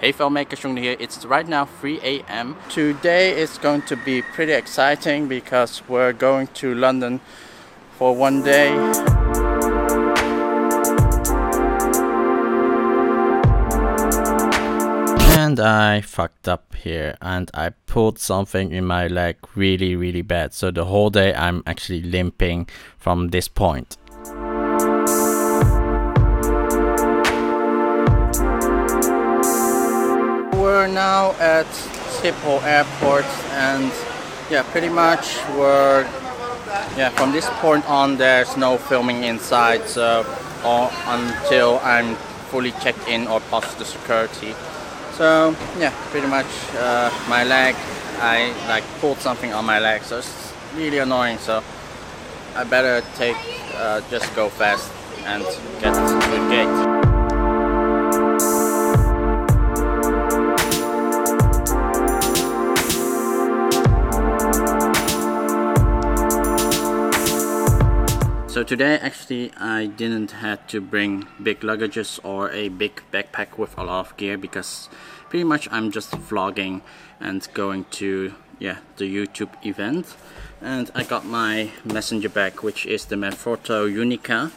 Hey filmmaker Chung here. It's right now 3 a.m. Today is going to be pretty exciting because we're going to London for one day. And I fucked up here and I pulled something in my leg really really bad. So the whole day I'm actually limping from this point. We're now at Schiphol Airport and yeah pretty much we're yeah from this point on there's no filming inside so or until I'm fully checked in or past the security. So yeah pretty much uh, my leg I like pulled something on my leg so it's really annoying so I better take uh, just go fast and get to the gate So today actually I didn't have to bring big luggages or a big backpack with a lot of gear because pretty much I'm just vlogging and going to yeah the YouTube event. And I got my messenger bag which is the Manfrotto Unica.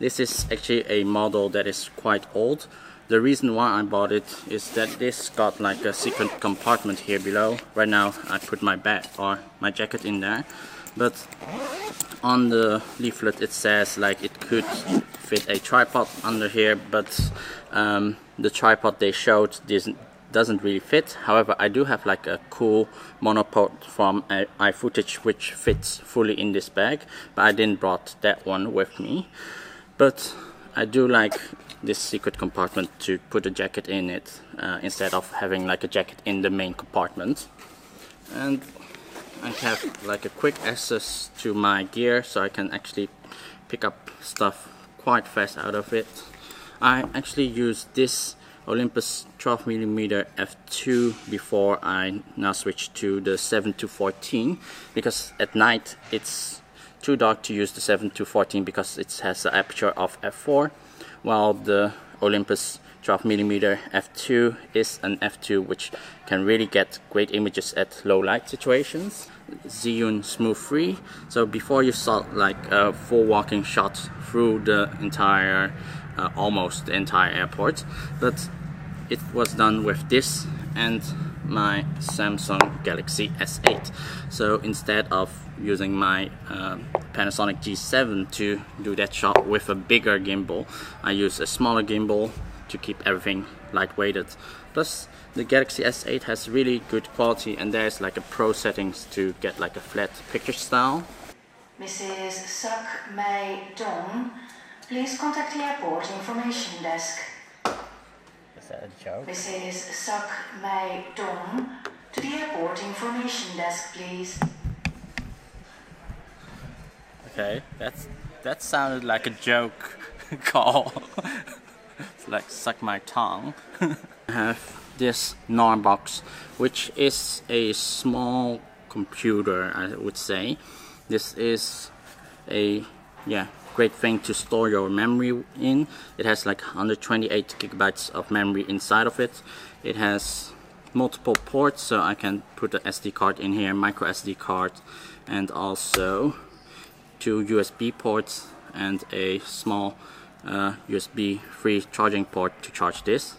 This is actually a model that is quite old. The reason why I bought it is that this got like a secret compartment here below. Right now I put my bag or my jacket in there but on the leaflet it says like it could fit a tripod under here but um, the tripod they showed doesn't doesn't really fit. However I do have like a cool monopod from iFootage which fits fully in this bag but I didn't brought that one with me. But I do like this secret compartment to put a jacket in it uh, instead of having like a jacket in the main compartment. And I have like a quick access to my gear so I can actually pick up stuff quite fast out of it. I actually use this Olympus 12mm f2 before I now switch to the 7 to 14 because at night it's too dark to use the 7 to 14 because it has the aperture of f4 while the Olympus 12mm f2 is an f2 which can really get great images at low light situations Zhiyun Smooth 3. So before you start like a full walking shot through the entire, uh, almost the entire airport, but it was done with this and my Samsung Galaxy S8. So instead of using my uh, Panasonic G7 to do that shot with a bigger gimbal, I use a smaller gimbal to keep everything lightweighted. Plus the Galaxy S8 has really good quality and there's like a pro settings to get like a flat picture style. Mrs. Suk Mei Dong, please contact the airport information desk. Is that a joke? Mrs. Suk Mei Dong, to the airport information desk, please. Okay, that's that sounded like a joke call. it's like suck my tongue. I have this Gnarbox which is a small computer I would say. This is a yeah great thing to store your memory in. It has like 128 gigabytes of memory inside of it. It has multiple ports so I can put a SD card in here micro SD card and also two USB ports and a small uh, USB free charging port to charge this.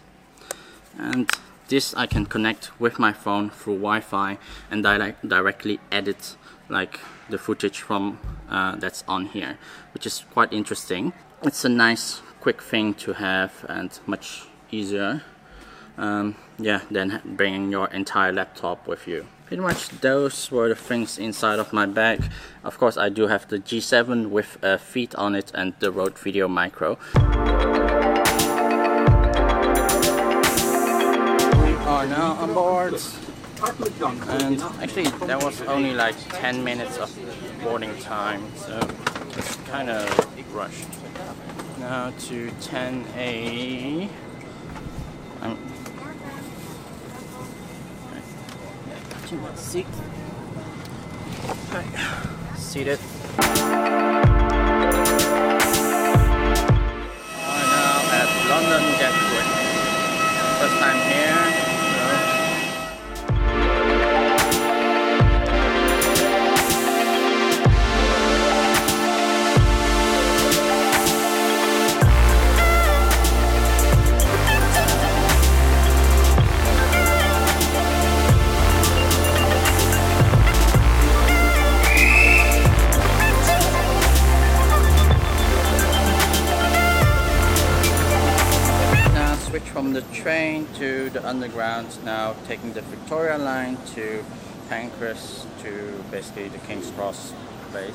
And this I can connect with my phone through Wi-Fi and direct, directly edit like the footage from uh, that's on here which is quite interesting. It's a nice quick thing to have and much easier um, yeah then bringing your entire laptop with you. Pretty much those were the things inside of my bag. Of course I do have the G7 with a feet on it and the Rode Video Micro. We are now on board. And actually that was only like 10 minutes of boarding time so it's kind of rushed. Now to 10A I'm seat. Okay. seated now at London Gatwick. First time here to the underground now, taking the Victoria line to Pancras to basically the King's Cross place.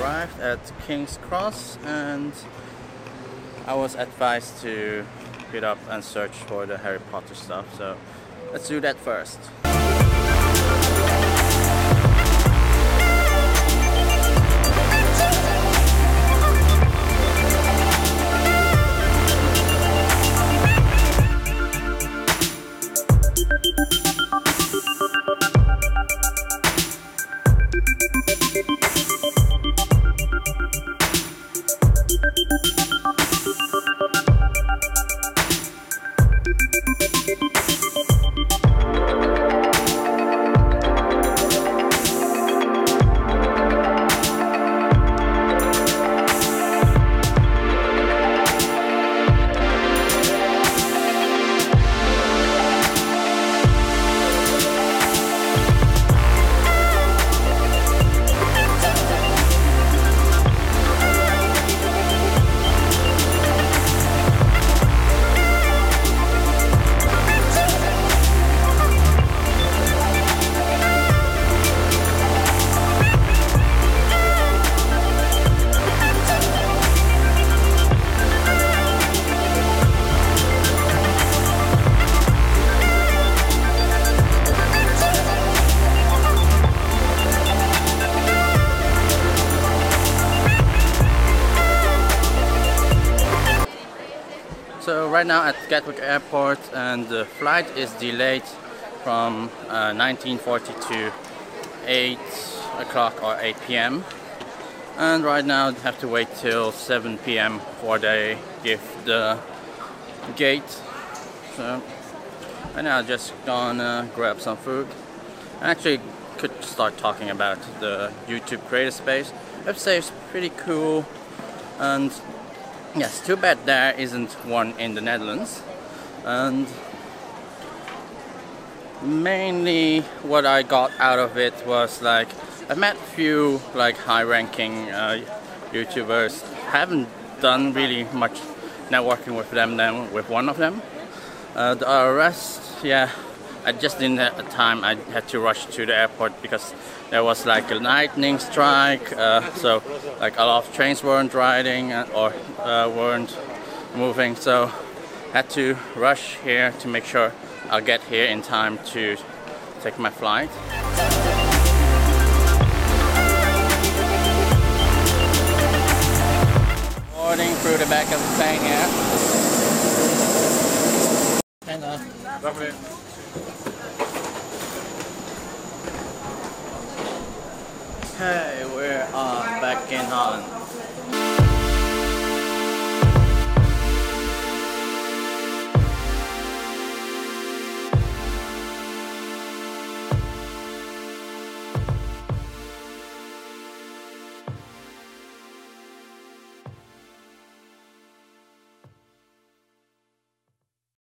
Arrived at King's Cross and I was advised to get up and search for the Harry Potter stuff so let's do that first. So right now at Gatwick Airport and the flight is delayed from uh, 1940 to 8 o'clock or 8 p.m. And right now I have to wait till 7 p.m. before they give the gate. So right now I'm just gonna grab some food. I actually could start talking about the YouTube creator space. Website is pretty cool and Yes, too bad there isn't one in the Netherlands. And mainly what I got out of it was like I met few like high-ranking uh, YouTubers. Haven't done really much networking with them than with one of them. Uh, the rest, yeah, I just didn't have time. I had to rush to the airport because there was like a lightning strike, uh, so like a lot of trains weren't riding uh, or uh, weren't moving. So had to rush here to make sure I'll get here in time to take my flight. Boarding through the back of the plane here. And, uh, Okay, we're uh, back in Holland.